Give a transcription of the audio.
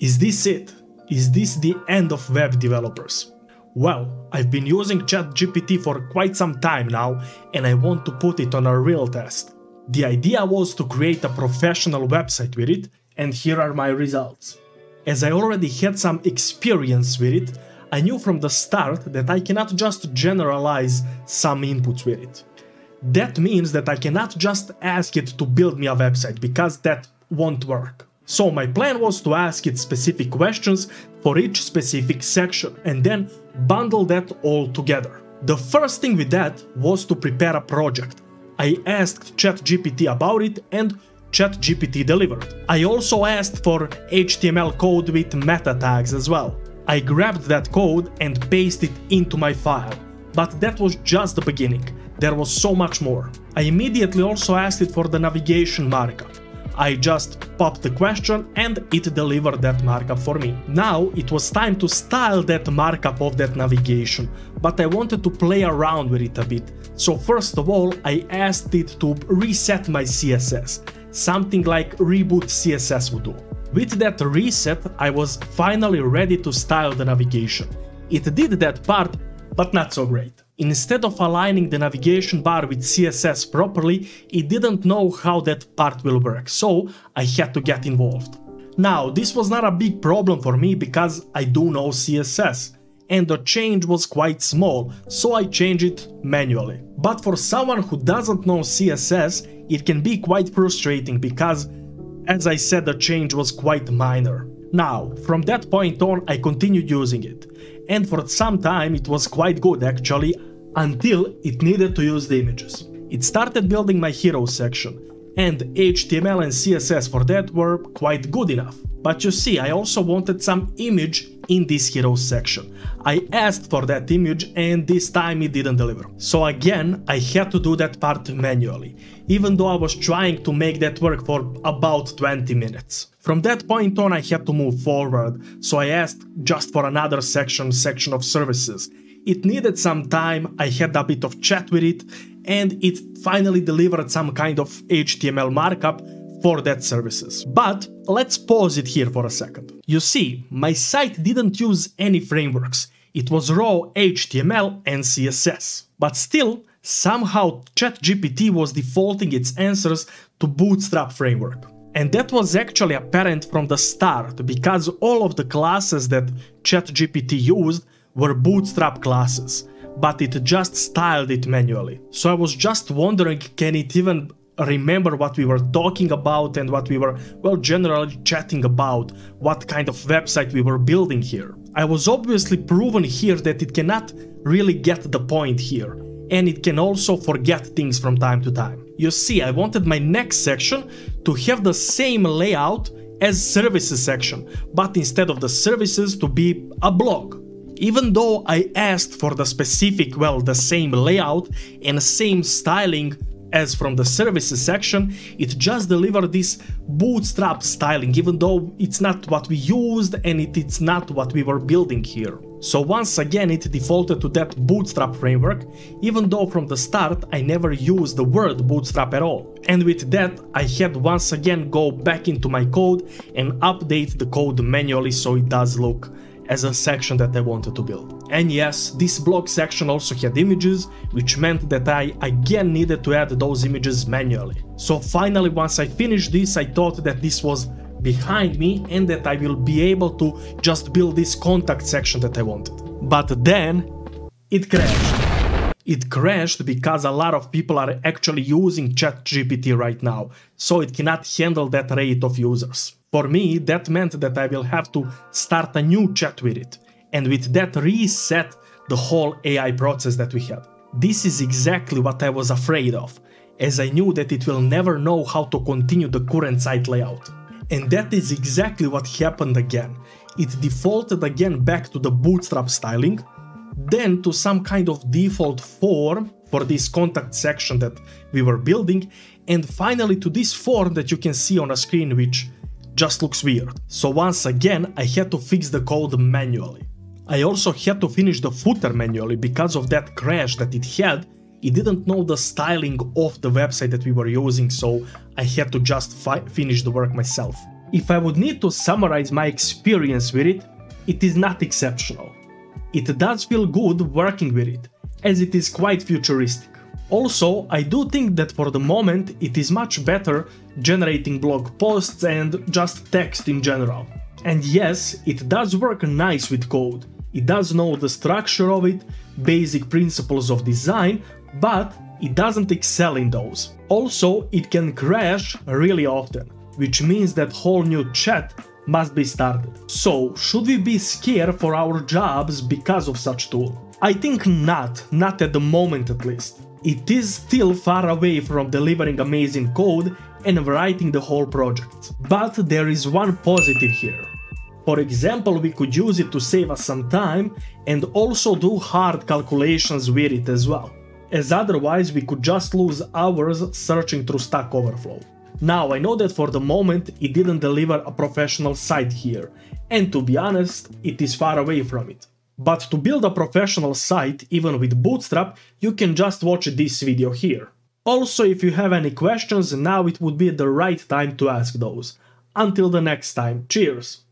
Is this it? Is this the end of web developers? Well, I've been using ChatGPT for quite some time now and I want to put it on a real test. The idea was to create a professional website with it and here are my results. As I already had some experience with it, I knew from the start that I cannot just generalize some inputs with it. That means that I cannot just ask it to build me a website because that won't work. So my plan was to ask it specific questions for each specific section and then bundle that all together. The first thing with that was to prepare a project. I asked ChatGPT about it and ChatGPT delivered. I also asked for HTML code with meta tags as well. I grabbed that code and pasted it into my file. But that was just the beginning. There was so much more. I immediately also asked it for the navigation markup. I just popped the question and it delivered that markup for me. Now it was time to style that markup of that navigation, but I wanted to play around with it a bit. So first of all, I asked it to reset my CSS, something like reboot CSS would do. With that reset, I was finally ready to style the navigation. It did that part, but not so great. Instead of aligning the navigation bar with CSS properly, it didn't know how that part will work, so I had to get involved. Now, this was not a big problem for me because I do know CSS, and the change was quite small, so I changed it manually. But for someone who doesn't know CSS, it can be quite frustrating because, as I said, the change was quite minor. Now, from that point on, I continued using it, and for some time it was quite good actually, until it needed to use the images. It started building my hero section, and HTML and CSS for that were quite good enough. But you see, I also wanted some image in this hero section. I asked for that image and this time it didn't deliver. So again, I had to do that part manually, even though I was trying to make that work for about 20 minutes. From that point on I had to move forward, so I asked just for another section, section of services, it needed some time, I had a bit of chat with it, and it finally delivered some kind of HTML markup for that services. But let's pause it here for a second. You see, my site didn't use any frameworks. It was raw HTML and CSS. But still, somehow ChatGPT was defaulting its answers to Bootstrap framework. And that was actually apparent from the start, because all of the classes that ChatGPT used were bootstrap classes, but it just styled it manually. So I was just wondering can it even remember what we were talking about and what we were, well, generally chatting about, what kind of website we were building here. I was obviously proven here that it cannot really get the point here, and it can also forget things from time to time. You see, I wanted my next section to have the same layout as services section, but instead of the services to be a blog. Even though I asked for the specific, well, the same layout and same styling as from the services section, it just delivered this bootstrap styling, even though it's not what we used and it, it's not what we were building here. So once again it defaulted to that bootstrap framework, even though from the start I never used the word bootstrap at all. And with that I had once again go back into my code and update the code manually so it does look as a section that I wanted to build. And yes, this blog section also had images, which meant that I again needed to add those images manually. So finally once I finished this I thought that this was behind me and that I will be able to just build this contact section that I wanted. But then it crashed. It crashed because a lot of people are actually using ChatGPT right now, so it cannot handle that rate of users. For me, that meant that I will have to start a new chat with it, and with that reset the whole AI process that we had. This is exactly what I was afraid of, as I knew that it will never know how to continue the current site layout. And that is exactly what happened again. It defaulted again back to the bootstrap styling, then to some kind of default form for this contact section that we were building, and finally to this form that you can see on a screen which just looks weird. So once again I had to fix the code manually. I also had to finish the footer manually because of that crash that it had. It didn't know the styling of the website that we were using so I had to just finish the work myself. If I would need to summarize my experience with it, it is not exceptional. It does feel good working with it, as it is quite futuristic. Also, I do think that for the moment it is much better generating blog posts and just text in general. And yes, it does work nice with code. It does know the structure of it, basic principles of design, but it doesn't excel in those. Also, it can crash really often, which means that whole new chat must be started. So, should we be scared for our jobs because of such tool? I think not, not at the moment at least. It is still far away from delivering amazing code and writing the whole project. But there is one positive here. For example, we could use it to save us some time and also do hard calculations with it as well, as otherwise we could just lose hours searching through Stack Overflow. Now, I know that for the moment it didn't deliver a professional site here, and to be honest, it is far away from it. But to build a professional site, even with Bootstrap, you can just watch this video here. Also, if you have any questions, now it would be the right time to ask those. Until the next time, cheers!